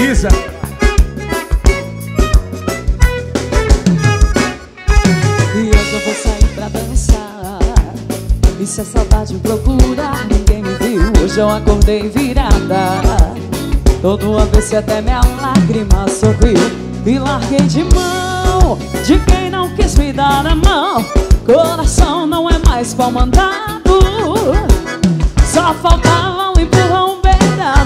Isa. E hoje eu vou sair pra dançar. E se a saudade procurar Ninguém me viu, hoje eu acordei virada. Todo avesso até minha lágrima sorriu. E larguei de mão De quem não quis me dar a mão. Coração não é mais pau mandado Só faltava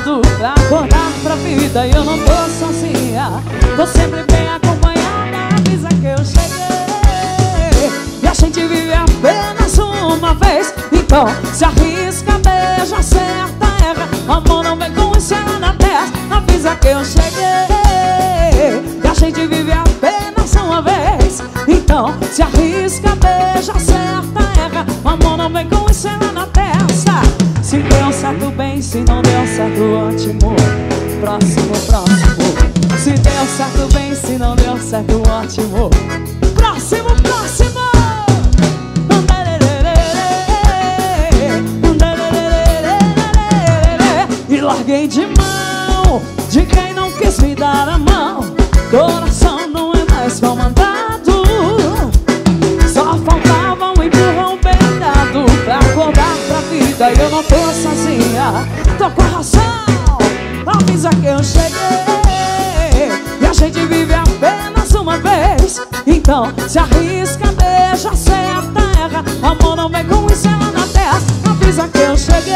dado Pra acordar pra vida e eu não tô sozinha. Tô sempre bem acompanhada Avisa que eu cheguei. E a gente vive apenas uma vez Então se arrisca, beija, acerta, erra. Amor não vem com estrela na testa Avisa que eu cheguei. E a gente vive apenas uma vez Então se arrisca, beija, acerta, erra. Amor não vem com se não deu certo, ótimo. Próximo, próximo. Se deu certo, bem, se não deu certo, ótimo. Próximo, próximo. E larguei de mão De quem não quis me dar a mão. Coração não é mais comandado Só que eu cheguei. E a gente vive apenas uma vez. Então se arrisca, deixa, acerta, erra Amor não vem com estrela na testa Avisa que eu cheguei.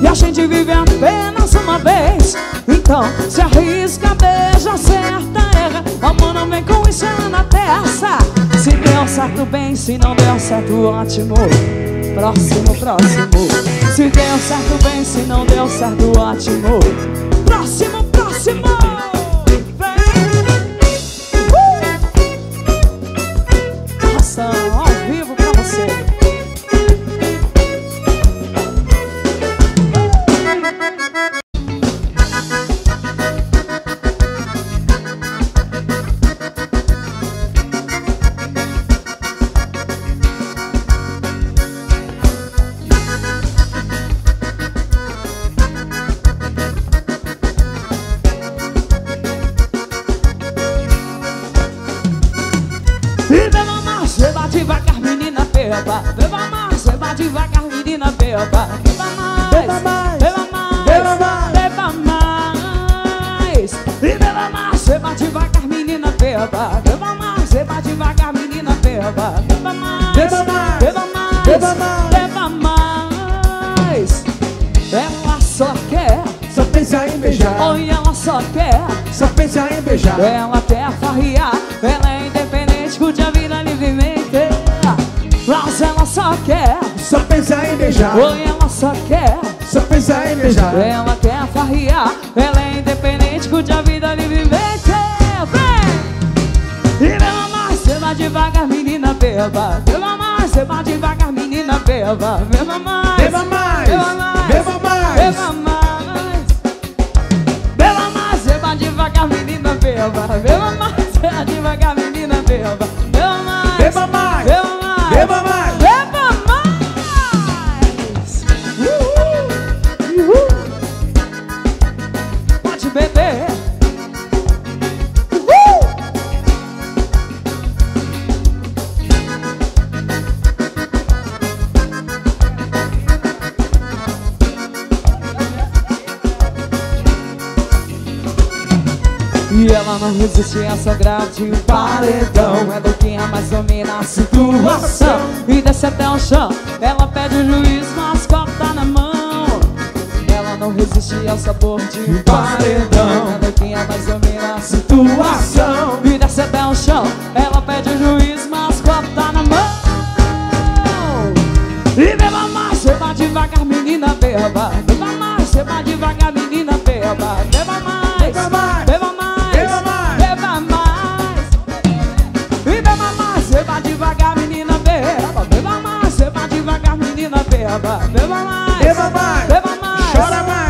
E a gente vive apenas uma vez. Então se arrisca, beija, acerta, erra Amor não vem com estrela na testa Se deu certo, bem, se não deu certo, ótimo Próximo, próximo. Se deu certo, bem, se não deu certo, ótimo. Próximo, próximo beba Beba mais, beba devagar, menina, beba Beba mais, Beba mais, beba mais, beba mais. beba mais E beba mais, beba devagar, menina, beba Beba mais, beba devagar, menina, beba Beba mais, Beba mais, beba mais, beba mais. beba mais Ela só quer, Só pensa em beijar. oi, ela só quer Só pensa em beijar. ela quer farriar, beijar. oi, ela só quer. Só pensa em beijar. Ela quer farriar, ela é independente, curte a vida livremente Vem! E beba mais, beba devagar, menina, beba. Beba mais, beba devagar, menina, beba. Beba mais, Beba mais, beba mais, beba mais. beba mais Beba mais, beba devagar, menina, beba. Beba mais, beba devagar, menina, beba E ela não resiste a grave de um paredão É do que é mais domina a situação. E desce até o chão Ela pede o juiz, mas corta na mão. Ela não resiste ao sabor de um paredão É do que é mais domina a situação. E desce até o chão Ela pede o juiz, mas corta na mão. E beba mais, beba devagar, menina, beba Beba mais, beba mais, beba mais, chora mais.